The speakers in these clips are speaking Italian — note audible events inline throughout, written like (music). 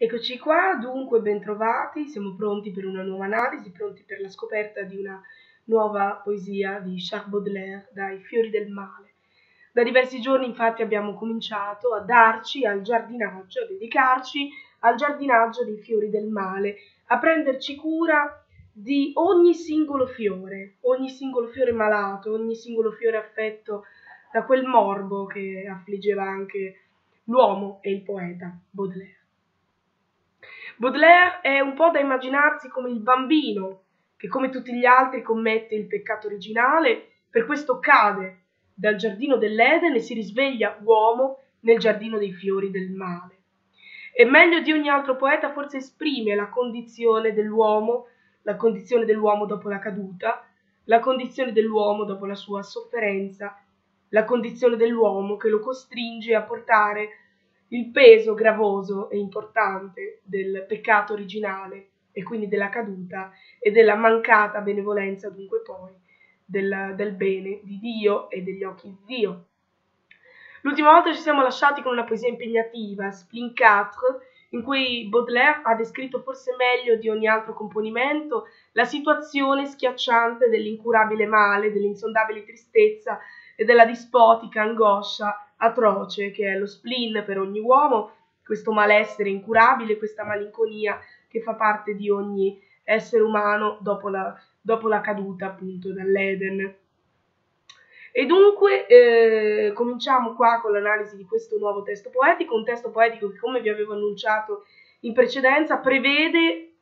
Eccoci qua, dunque bentrovati, siamo pronti per una nuova analisi, pronti per la scoperta di una nuova poesia di Charles Baudelaire, dai fiori del male. Da diversi giorni infatti abbiamo cominciato a darci al giardinaggio, a dedicarci al giardinaggio dei fiori del male, a prenderci cura di ogni singolo fiore, ogni singolo fiore malato, ogni singolo fiore affetto da quel morbo che affliggeva anche l'uomo e il poeta Baudelaire. Baudelaire è un po' da immaginarsi come il bambino che come tutti gli altri commette il peccato originale, per questo cade dal giardino dell'Eden e si risveglia uomo nel giardino dei fiori del male. E meglio di ogni altro poeta forse esprime la condizione dell'uomo, la condizione dell'uomo dopo la caduta, la condizione dell'uomo dopo la sua sofferenza, la condizione dell'uomo che lo costringe a portare il peso gravoso e importante del peccato originale e quindi della caduta e della mancata benevolenza dunque poi del, del bene di Dio e degli occhi di Dio. L'ultima volta ci siamo lasciati con una poesia impegnativa, Splin 4, in cui Baudelaire ha descritto forse meglio di ogni altro componimento la situazione schiacciante dell'incurabile male, dell'insondabile tristezza e della dispotica angoscia atroce che è lo spleen per ogni uomo, questo malessere incurabile, questa malinconia che fa parte di ogni essere umano dopo la, dopo la caduta appunto dall'Eden. E dunque eh, cominciamo qua con l'analisi di questo nuovo testo poetico, un testo poetico che come vi avevo annunciato in precedenza prevede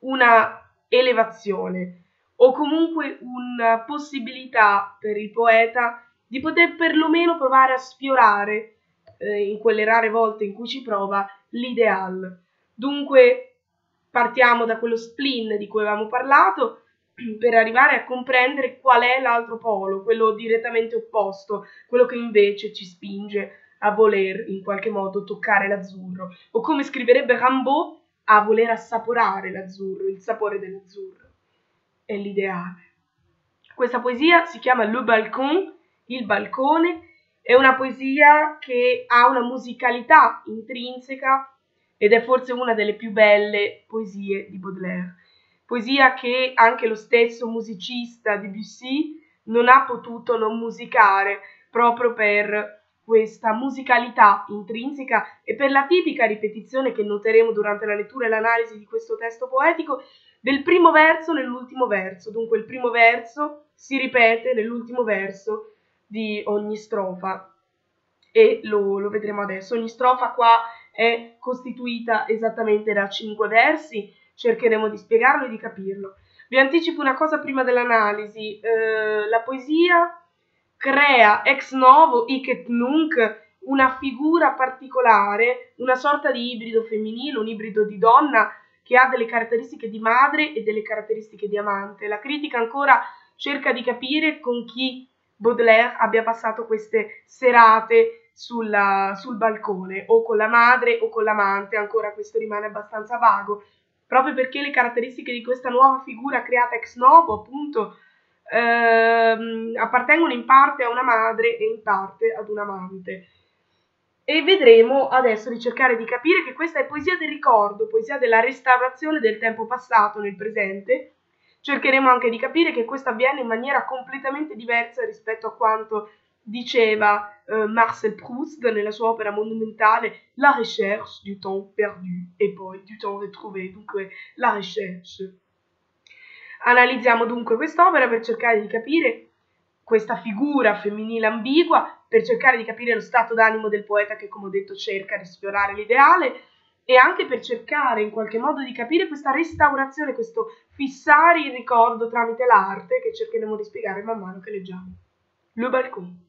una elevazione o comunque una possibilità per il poeta di poter perlomeno provare a sfiorare, eh, in quelle rare volte in cui ci prova, l'ideal. Dunque partiamo da quello spleen di cui avevamo parlato (clears throat) per arrivare a comprendere qual è l'altro polo, quello direttamente opposto, quello che invece ci spinge a voler in qualche modo toccare l'azzurro, o come scriverebbe Rimbaud, a voler assaporare l'azzurro, il sapore dell'azzurro. È l'ideale. Questa poesia si chiama Le Balcon il balcone è una poesia che ha una musicalità intrinseca ed è forse una delle più belle poesie di Baudelaire. Poesia che anche lo stesso musicista Debussy non ha potuto non musicare proprio per questa musicalità intrinseca e per la tipica ripetizione che noteremo durante la lettura e l'analisi di questo testo poetico del primo verso nell'ultimo verso. Dunque il primo verso si ripete nell'ultimo verso di ogni strofa e lo, lo vedremo adesso. Ogni strofa qua è costituita esattamente da cinque versi, cercheremo di spiegarlo e di capirlo. Vi anticipo una cosa prima dell'analisi, eh, la poesia crea ex novo hic et nunc una figura particolare, una sorta di ibrido femminile, un ibrido di donna che ha delle caratteristiche di madre e delle caratteristiche di amante. La critica ancora cerca di capire con chi Baudelaire abbia passato queste serate sulla, sul balcone, o con la madre o con l'amante, ancora questo rimane abbastanza vago, proprio perché le caratteristiche di questa nuova figura creata ex novo, appunto, ehm, appartengono in parte a una madre e in parte ad un amante. E vedremo adesso di cercare di capire che questa è poesia del ricordo, poesia della restaurazione del tempo passato nel presente, Cercheremo anche di capire che questo avviene in maniera completamente diversa rispetto a quanto diceva uh, Marcel Proust nella sua opera monumentale La recherche du temps perdu e poi du temps retrouvé, dunque la recherche. Analizziamo dunque quest'opera per cercare di capire questa figura femminile ambigua, per cercare di capire lo stato d'animo del poeta che, come ho detto, cerca di sfiorare l'ideale e anche per cercare in qualche modo di capire questa restaurazione, questo fissare il ricordo tramite l'arte che cercheremo di spiegare man mano che leggiamo. Le balcon.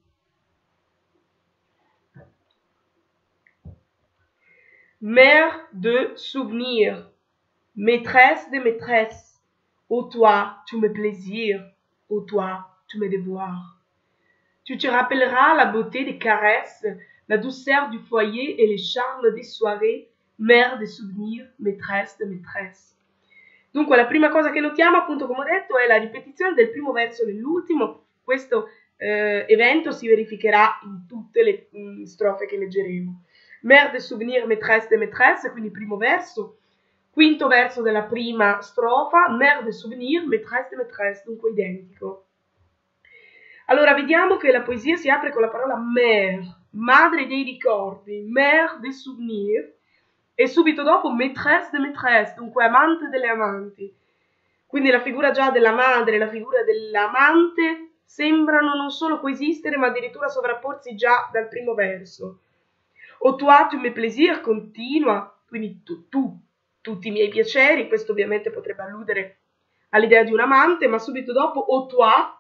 Mère de souvenirs, maîtresse de maîtresse, ô toi, tous mes plaisirs, ô toi, tous mes devoirs. Tu te rappelleras la beauté des caresses, la douceur du foyer et les charmes des soirées mère des souvenirs, maîtresse de maîtresse. Dunque la prima cosa che notiamo, appunto come ho detto, è la ripetizione del primo verso nell'ultimo. Questo eh, evento si verificherà in tutte le mh, mm, strofe che leggeremo. Mère de souvenir, maîtresse de maîtresse, quindi primo verso. Quinto verso della prima strofa, Mère de souvenir, maîtresse de maîtresse, dunque identico. Allora vediamo che la poesia si apre con la parola mère, madre dei ricordi, mère des souvenirs, e subito dopo maîtresse de maîtresse, dunque amante delle amanti. Quindi la figura già della madre e la figura dell'amante sembrano non solo coesistere, ma addirittura sovrapporsi già dal primo verso. O toi tu me plaisir continua, quindi tu, tu, tutti i miei piaceri, questo ovviamente potrebbe alludere all'idea di un amante, ma subito dopo o toi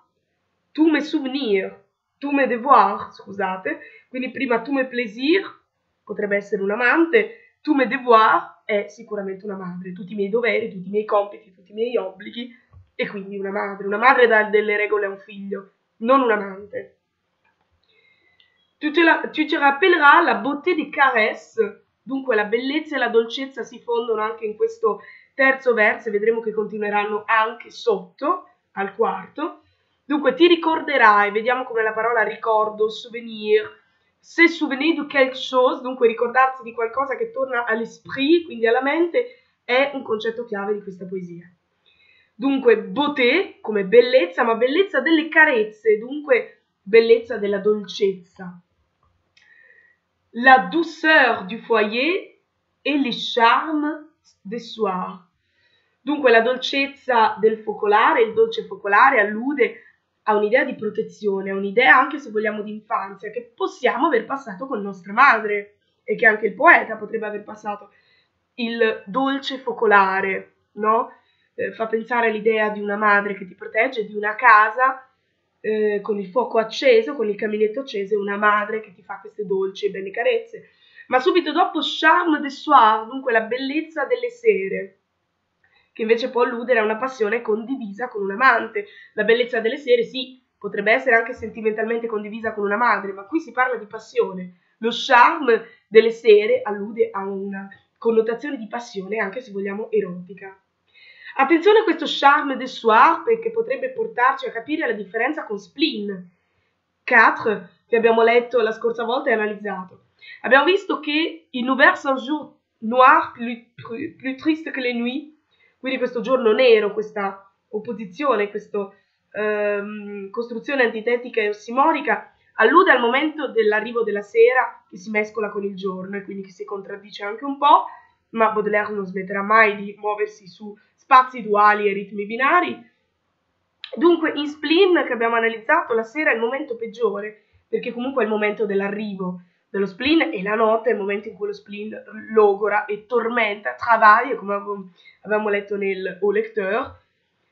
tous mes souvenirs, tous mes devoirs, scusate, quindi prima tous mes plaisirs, potrebbe essere un amante, tous mes devoirs è sicuramente una madre, tutti i miei doveri, tutti i miei compiti, tutti i miei obblighi, e quindi una madre. Una madre dà delle regole a un figlio, non un amante. Tu te, la, tu la beauté des caresses, dunque la bellezza e la dolcezza si fondono anche in questo terzo verso e vedremo che continueranno anche sotto, al quarto. Dunque ti ricorderai, vediamo come la parola ricordo, souvenir, se souvenir di quelque chose, dunque ricordarsi di qualcosa che torna all'esprit, quindi alla mente, è un concetto chiave di questa poesia. Dunque beauté come bellezza, ma bellezza delle carezze, dunque bellezza della dolcezza. La douceur du foyer et les charmes des soirs. Dunque la dolcezza del focolare, il dolce focolare allude ha un'idea di protezione, ha un'idea anche se vogliamo di infanzia che possiamo aver passato con nostra madre e che anche il poeta potrebbe aver passato. Il dolce focolare, no? Eh, fa pensare all'idea di una madre che ti protegge, di una casa eh, con il fuoco acceso, con il caminetto acceso, una madre che ti fa queste dolci e belle carezze. Ma subito dopo charme de soir, dunque la bellezza delle sere che invece può alludere a una passione condivisa con un amante. La bellezza delle sere, sì, potrebbe essere anche sentimentalmente condivisa con una madre, ma qui si parla di passione. Lo charme delle sere allude a una connotazione di passione, anche se vogliamo erotica. Attenzione a questo charme des soir perché potrebbe portarci a capire la differenza con spleen. 4, che abbiamo letto la scorsa volta e analizzato. Abbiamo visto che il nous verse un jour noir plus, plus triste que les nuits quindi questo giorno nero, questa opposizione, questa ehm, costruzione antitetica e ossimorica allude al momento dell'arrivo della sera che si mescola con il giorno e quindi che si contraddice anche un po', ma Baudelaire non smetterà mai di muoversi su spazi duali e ritmi binari. Dunque, in Spleen che abbiamo analizzato, la sera è il momento peggiore, perché comunque è il momento dell'arrivo, dello spleen e la notte è il momento in cui lo spleen logora e tormenta, travaglia, come avevamo letto nel Au lecteur,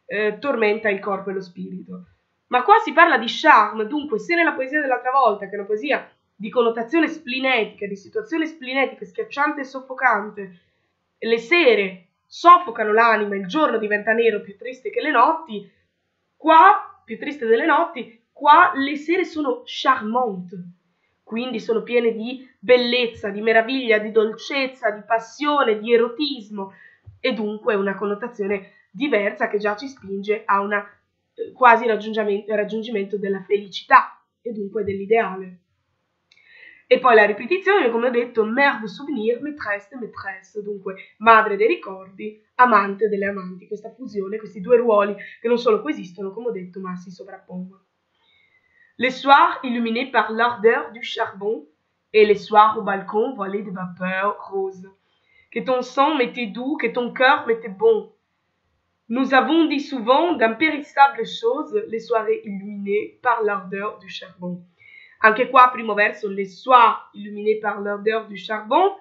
eh, tormenta il corpo e lo spirito. Ma qua si parla di charme, dunque se nella poesia dell'altra volta, che è una poesia di connotazione splinetica, di situazione splinetica, schiacciante e soffocante, le sere soffocano l'anima, il giorno diventa nero più triste che le notti, qua, più triste delle notti, qua le sere sono charmante, quindi sono piene di bellezza, di meraviglia, di dolcezza, di passione, di erotismo e dunque una connotazione diversa che già ci spinge a un eh, quasi raggiungimento, della felicità e dunque dell'ideale. E poi la ripetizione, come ho detto, mère de souvenir, maîtresse de maîtresse, dunque madre dei ricordi, amante delle amanti, questa fusione, questi due ruoli che non solo coesistono, come ho detto, ma si sovrappongono. Les soirs illuminés par l'ardeur du charbon et les soirs au balcon voilés de vapeurs roses. Que ton sang m'était doux, que ton cœur m'était bon. Nous avons dit souvent d'impérissables choses les soirées illuminées par l'ardeur du charbon. Anche qua, primo verso, les soirs illuminés par l'ardeur du charbon.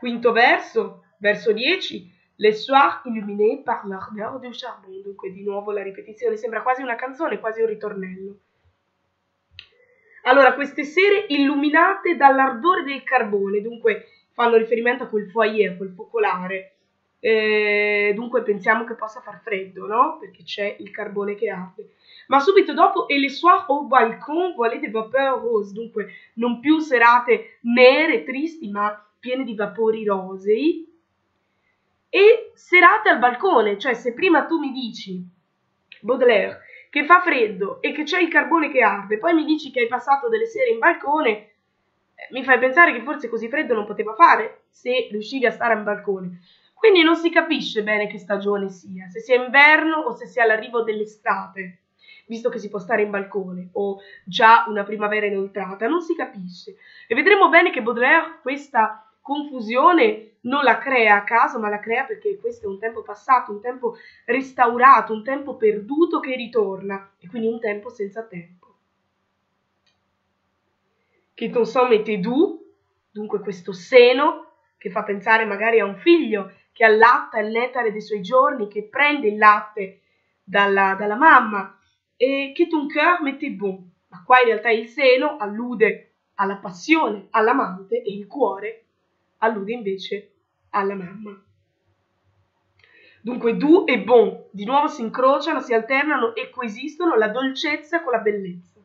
Quinto verso, verso 10, les soirs illuminés par l'ardeur du charbon. Dunque, di nuovo la ripetizione sembra quasi una canzone, quasi un ritornello. Allora, queste sere illuminate dall'ardore del carbone, dunque fanno riferimento a quel foyer, a quel focolare. Eh, dunque pensiamo che possa far freddo, no? Perché c'è il carbone che arde. Ma subito dopo, e le soir au balcon voilées de vapeur rose, dunque non più serate nere, tristi, ma piene di vapori rosei. E serate al balcone, cioè se prima tu mi dici, Baudelaire, che fa freddo e che c'è il carbone che arde, poi mi dici che hai passato delle sere in balcone, mi fai pensare che forse così freddo non poteva fare se riuscivi a stare al balcone. Quindi non si capisce bene che stagione sia, se sia inverno o se sia l'arrivo dell'estate, visto che si può stare in balcone, o già una primavera inoltrata, non si capisce. E vedremo bene che Baudelaire questa confusione non la crea a caso, ma la crea perché questo è un tempo passato, un tempo restaurato, un tempo perduto che ritorna, e quindi un tempo senza tempo. Che sang était doux, dunque questo seno che fa pensare magari a un figlio che allatta il nettare dei suoi giorni, che prende il latte dalla, dalla mamma, e che ton cœur m'était bon. Ma qua in realtà il seno allude alla passione, all'amante, e il cuore allude invece alla mamma. Dunque doux e bon di nuovo si incrociano, si alternano e coesistono la dolcezza con la bellezza.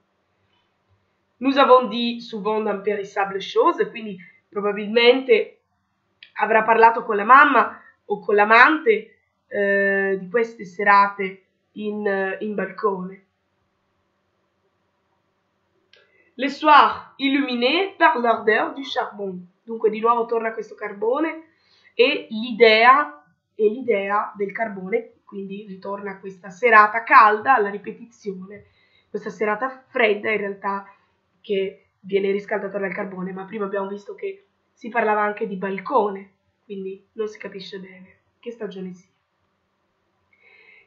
Nous avons dit souvent d'impérissables choses, quindi probabilmente avrà parlato con la mamma o con l'amante eh, di queste serate in, in balcone. Les soirs illuminés par l'ardeur du charbon. Dunque di nuovo torna questo carbone e l'idea, e l'idea del carbone, quindi ritorna questa serata calda alla ripetizione, questa serata fredda in realtà che viene riscaldata dal carbone, ma prima abbiamo visto che si parlava anche di balcone, quindi non si capisce bene che stagione sia.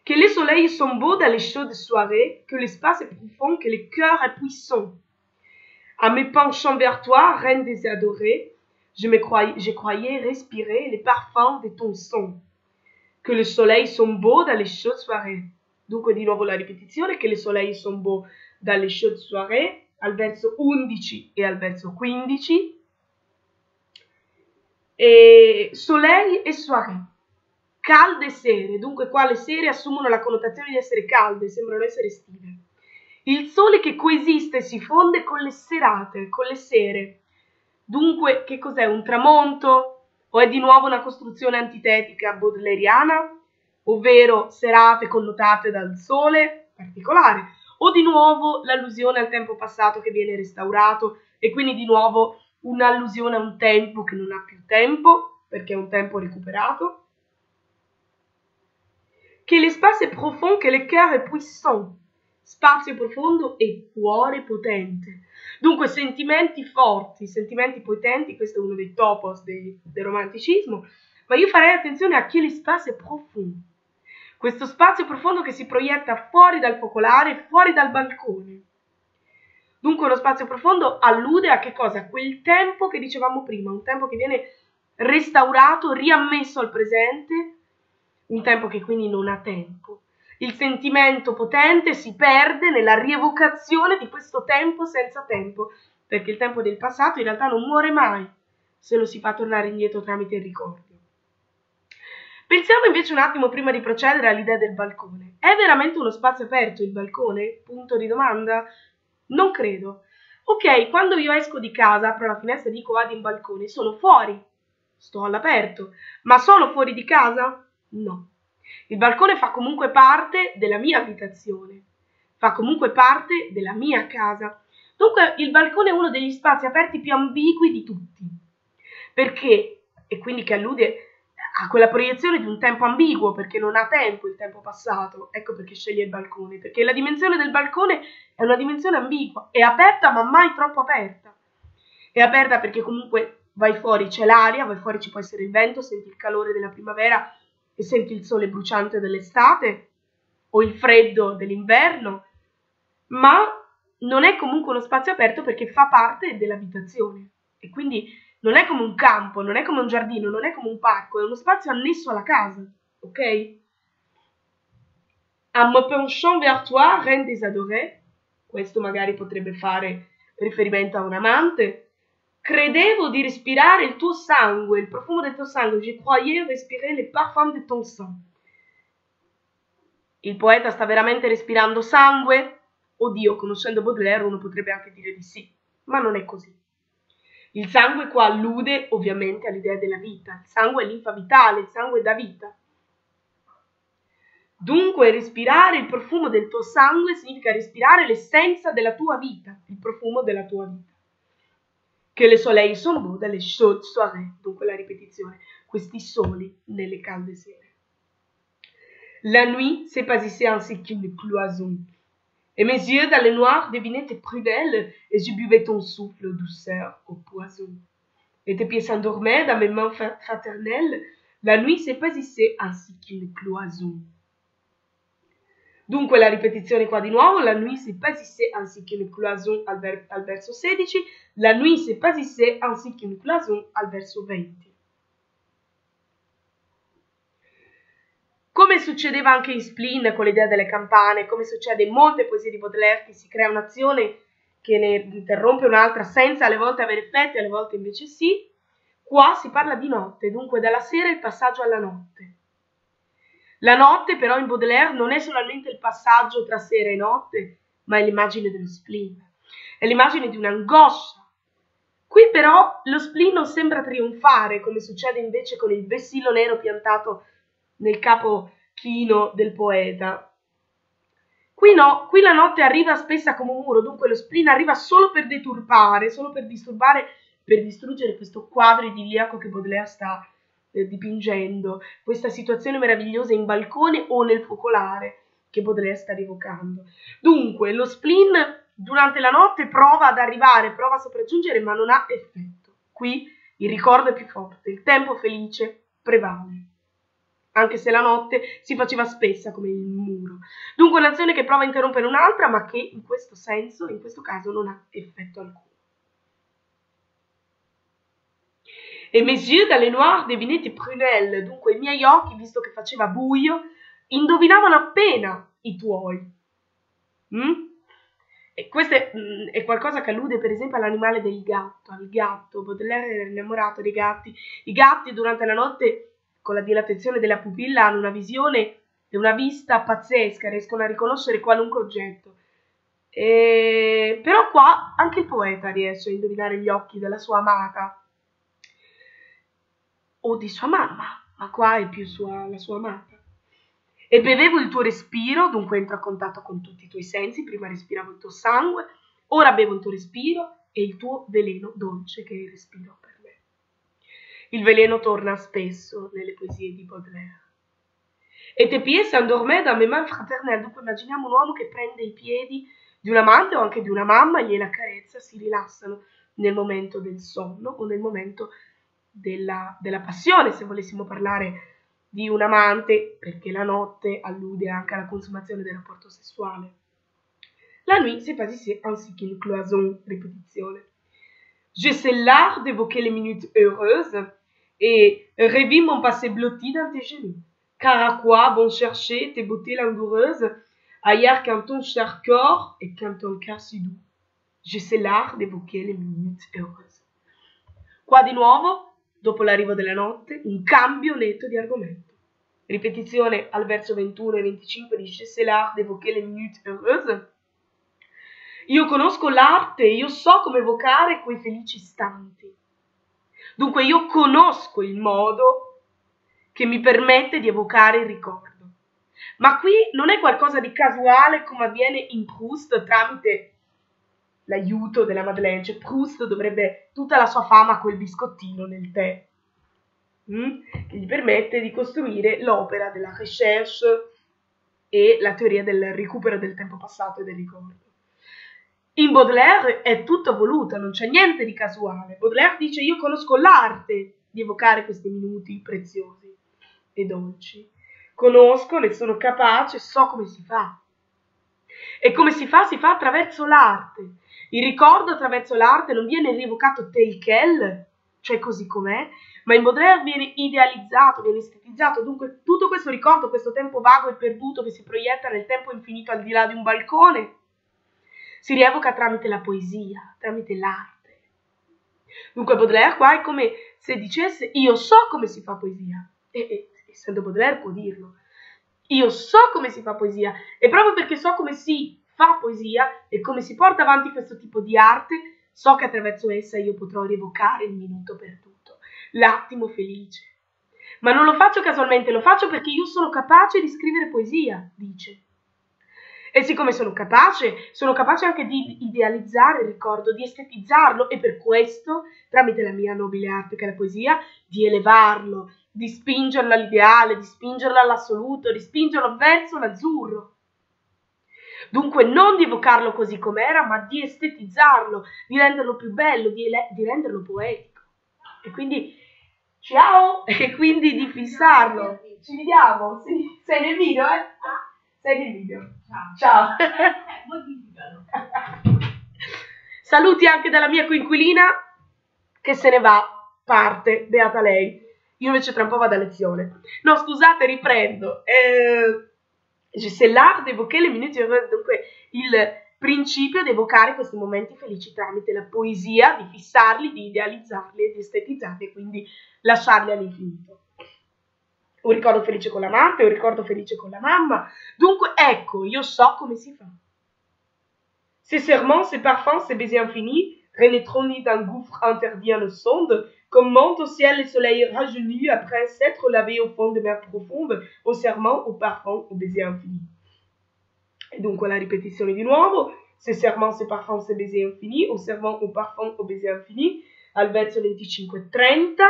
Que les soleils sont beaux dans les chaudes soirées, que l'espace est profond, que le cœur est puissant. À me penchant vers toi, reine des adorés, je, me croyais, je croyais respirer les parfums de ton son. Que les soleils sont beaux dans les chaudes soirées. Dunque di nuovo la ripetizione, che le soleil sont beaux dalle chaudes soirées, al verso 11 e al verso 15. E soleil e soirée. Calde sere, dunque qua le sere assumono la connotazione di essere calde, sembrano essere estive. Il sole che coesiste e si fonde con le serate, con le sere. Dunque, che cos'è? Un tramonto? O è di nuovo una costruzione antitetica baudeleriana? Ovvero serate connotate dal sole particolare? O di nuovo l'allusione al tempo passato che viene restaurato e quindi di nuovo un'allusione a un tempo che non ha più tempo, perché è un tempo recuperato? che l'espace est profond, che le cœur est puissant. Spazio profondo e cuore potente. Dunque, sentimenti forti, sentimenti potenti, questo è uno dei topos dei, del romanticismo, ma io farei attenzione a che l'espace est profond. Questo spazio profondo che si proietta fuori dal focolare, fuori dal balcone. Dunque uno spazio profondo allude a che cosa? A quel tempo che dicevamo prima, un tempo che viene restaurato, riammesso al presente, un tempo che quindi non ha tempo. Il sentimento potente si perde nella rievocazione di questo tempo senza tempo, perché il tempo del passato in realtà non muore mai se lo si fa tornare indietro tramite il ricordo. Pensiamo invece un attimo prima di procedere all'idea del balcone. È veramente uno spazio aperto il balcone? Punto di domanda? Non credo. Ok, quando io esco di casa, apro la finestra e dico vado in balcone, sono fuori, sto all'aperto, ma sono fuori di casa? No. Il balcone fa comunque parte della mia abitazione, fa comunque parte della mia casa. Dunque il balcone è uno degli spazi aperti più ambigui di tutti. Perché? E quindi che allude a quella proiezione di un tempo ambiguo, perché non ha tempo il tempo passato. Ecco perché sceglie il balcone, perché la dimensione del balcone è una dimensione ambigua, è aperta ma mai troppo aperta. È aperta perché comunque vai fuori, c'è l'aria, vai fuori ci può essere il vento, senti il calore della primavera, e senti il sole bruciante dell'estate o il freddo dell'inverno, ma non è comunque uno spazio aperto perché fa parte dell'abitazione. E quindi non è come un campo, non è come un giardino, non è come un parco, è uno spazio annesso alla casa, ok? A me penchant vers toi, reine des adorés, questo magari potrebbe fare riferimento a un amante, Credevo di respirare il tuo sangue, il profumo del tuo sangue. Je croyais respirer le parfum de ton sang. Il poeta sta veramente respirando sangue? Oddio, conoscendo Baudelaire uno potrebbe anche dire di sì, ma non è così. Il sangue qua allude ovviamente all'idea della vita. Il sangue è linfa vitale, il sangue dà vita. Dunque respirare il profumo del tuo sangue significa respirare l'essenza della tua vita, il profumo della tua vita che le soleil les chaudes soirées, dunque la ripetizione, questi soli nelle calde sere. La nuit s'épaississait ainsi qu'une cloison, et mes yeux dans le noir devinaient tes prunelles, et je buvais ton souffle aux douceurs, au poison. Et tes pieds s'endormaient dans mes mains fraternelles, la nuit s'épaississait ainsi qu'une cloison. Dunque la ripetizione qua di nuovo, la nuit s'épaississait ainsi qu'une cloison al, ver al verso 16, la nuit s'épaississait ainsi qu'une cloison al verso 20. Come succedeva anche in Spleen con l'idea delle campane, come succede in molte poesie di Baudelaire, che si crea un'azione che ne interrompe un'altra senza alle volte avere effetti, alle volte invece sì, qua si parla di notte, dunque dalla sera il passaggio alla notte. La notte però in Baudelaire non è solamente il passaggio tra sera e notte, ma è l'immagine dello spleen, è l'immagine di un'angoscia. Qui però lo spleen non sembra trionfare, come succede invece con il vessillo nero piantato nel capo chino del poeta. Qui no, qui la notte arriva spessa come un muro, dunque lo spleen arriva solo per deturpare, solo per disturbare, per distruggere questo quadro idilliaco che Baudelaire sta eh, dipingendo, questa situazione meravigliosa in balcone o nel focolare che Baudelaire sta rievocando. Dunque, lo spleen durante la notte prova ad arrivare, prova a sopraggiungere, ma non ha effetto. Qui il ricordo è più forte, il tempo felice prevale anche se la notte si faceva spessa come il muro. Dunque un'azione che prova a interrompere un'altra, ma che in questo senso, in questo caso, non ha effetto alcuno. E mes yeux dans les noirs prunelle, dunque i miei occhi, visto che faceva buio, indovinavano appena i tuoi. Mm? E questo è, mm, è, qualcosa che allude per esempio all'animale del gatto, al gatto. Baudelaire era innamorato dei gatti. I gatti durante la notte con la dilatazione della pupilla hanno una visione e una vista pazzesca, riescono a riconoscere qualunque oggetto. E... Però qua anche il poeta riesce a indovinare gli occhi della sua amata o di sua mamma, ma qua è più sua, la sua amata. E bevevo il tuo respiro, dunque entro a contatto con tutti i tuoi sensi, prima respiravo il tuo sangue, ora bevo il tuo respiro e il tuo veleno dolce che è il respiro per il veleno torna spesso nelle poesie di Baudelaire. E tes pieds s'endormaient dans mes mains fraternelles. Dunque immaginiamo un uomo che prende i piedi di un amante o anche di una mamma, gliela carezza, si rilassano nel momento del sonno o nel momento della, della passione, se volessimo parlare di un amante, perché la notte allude anche alla consumazione del rapporto sessuale. La nuit, c'est pas ici ainsi qu'une cloison, ripetizione. Je sais l'art d'évoquer les minutes heureuses, et revis mon passé blotti dans tes genoux. Car à quoi bon chercher tes beautés langoureuses ailleurs qu'un ton cher corps et qu'un ton cœur si doux? Je sais l'art d'évoquer le minute heureuses. Qua di nuovo, dopo l'arrivo della notte, un cambio netto di argomento. Ripetizione al verso 21 e 25 di sais l'art d'évoquer le minute heureuses. Io conosco l'arte, io so come evocare quei felici istanti. Dunque io conosco il modo che mi permette di evocare il ricordo. Ma qui non è qualcosa di casuale come avviene in Proust tramite l'aiuto della Madeleine. Cioè Proust dovrebbe tutta la sua fama a quel biscottino nel tè, mm? che gli permette di costruire l'opera della recherche e la teoria del recupero del tempo passato e del ricordo. In Baudelaire è tutto voluto, non c'è niente di casuale. Baudelaire dice io conosco l'arte di evocare questi minuti preziosi e dolci. Conosco, ne sono capace, so come si fa. E come si fa? Si fa attraverso l'arte. Il ricordo attraverso l'arte non viene rievocato tel quel, cioè così com'è, ma in Baudelaire viene idealizzato, viene estetizzato. Dunque tutto questo ricordo, questo tempo vago e perduto che si proietta nel tempo infinito al di là di un balcone, si rievoca tramite la poesia, tramite l'arte. Dunque Baudelaire qua è come se dicesse io so come si fa poesia, e, e essendo Baudelaire può dirlo, io so come si fa poesia, e proprio perché so come si fa poesia e come si porta avanti questo tipo di arte, so che attraverso essa io potrò rievocare il minuto perduto, l'attimo felice. Ma non lo faccio casualmente, lo faccio perché io sono capace di scrivere poesia, dice. E siccome sono capace, sono capace anche di idealizzare il ricordo, di estetizzarlo e per questo, tramite la mia nobile arte che è la poesia, di elevarlo, di spingerlo all'ideale, di spingerlo all'assoluto, di spingerlo verso l'azzurro. Dunque non di evocarlo così com'era, ma di estetizzarlo, di renderlo più bello, di, ele- di renderlo poetico. E quindi, ciao! (laughs) E quindi di fissarlo. Ci vediamo? Sì. Sei nel video, eh? Sei nel video. Ciao. Ciao. (laughs) Saluti anche dalla mia coinquilina che se ne va, parte, beata lei. Io invece tra un po' vado a lezione. No, scusate, riprendo. Eh, c'est l'art d'évoquer les minutes heureuses. Dunque, il principio di evocare questi momenti felici tramite la poesia, di fissarli, di idealizzarli, di estetizzarli e quindi lasciarli all'infinito. Un ricordo felice con l'amante, un ricordo felice con la mamma. Dunque, ecco, io so come si fa. Ces serments, ces parfums, ces baisers infinis, renaîtront d'un gouffre interdit à nos sondes, comme monte au ciel le soleil rajeuni après s'être lavé au fond des mers profondes, au serment, au parfum, au baiser infini. E dunque la ripetizione di nuovo, se serment, se parfum, se baiser infini, au serment, au parfum, au baiser infini, al verso 25-30,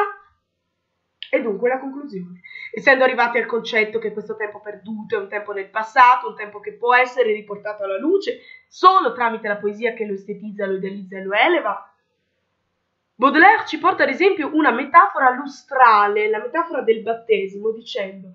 e dunque la conclusione. Essendo arrivati al concetto che questo tempo perduto è un tempo nel passato, un tempo che può essere riportato alla luce solo tramite la poesia che lo estetizza, lo idealizza e lo eleva, Baudelaire ci porta ad esempio una metafora lustrale, la metafora del battesimo, dicendo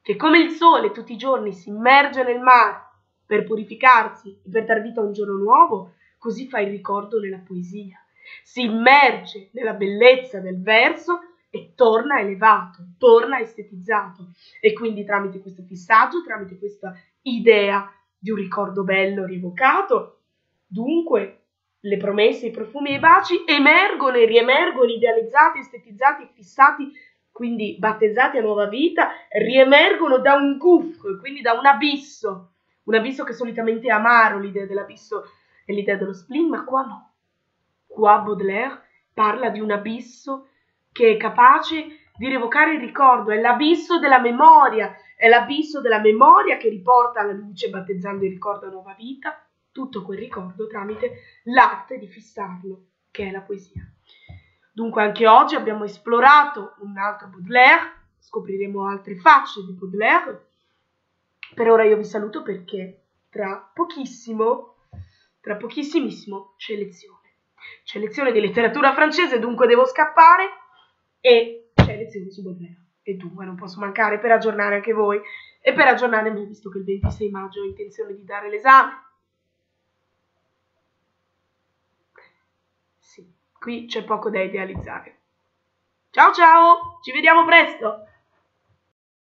che come il sole tutti i giorni si immerge nel mare per purificarsi e per dar vita a un giorno nuovo, così fa il ricordo nella poesia. Si immerge nella bellezza del verso e torna elevato, torna estetizzato. E quindi tramite questo fissaggio, tramite questa idea di un ricordo bello rievocato, dunque le promesse, i profumi e i baci emergono e riemergono idealizzati, estetizzati, fissati, quindi battezzati a nuova vita, riemergono da un gouffre, quindi da un abisso, un abisso che solitamente è amaro, l'idea dell'abisso è l'idea dello spleen, ma qua no. Qua Baudelaire parla di un abisso che è capace di rievocare il ricordo, è l'abisso della memoria, è l'abisso della memoria che riporta alla luce battezzando il ricordo a nuova vita tutto quel ricordo tramite l'arte di fissarlo, che è la poesia. Dunque anche oggi abbiamo esplorato un altro Baudelaire, scopriremo altre facce di Baudelaire. Per ora io vi saluto perché tra pochissimo, tra pochissimissimo c'è lezione. C'è lezione di letteratura francese, dunque devo scappare e c'è lezione su Baudelaire. E dunque non posso mancare per aggiornare anche voi e per aggiornare me, visto che il 26 maggio ho intenzione di dare l'esame qui c'è poco da idealizzare. Ciao ciao, ci vediamo presto!